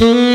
Mm-hmm.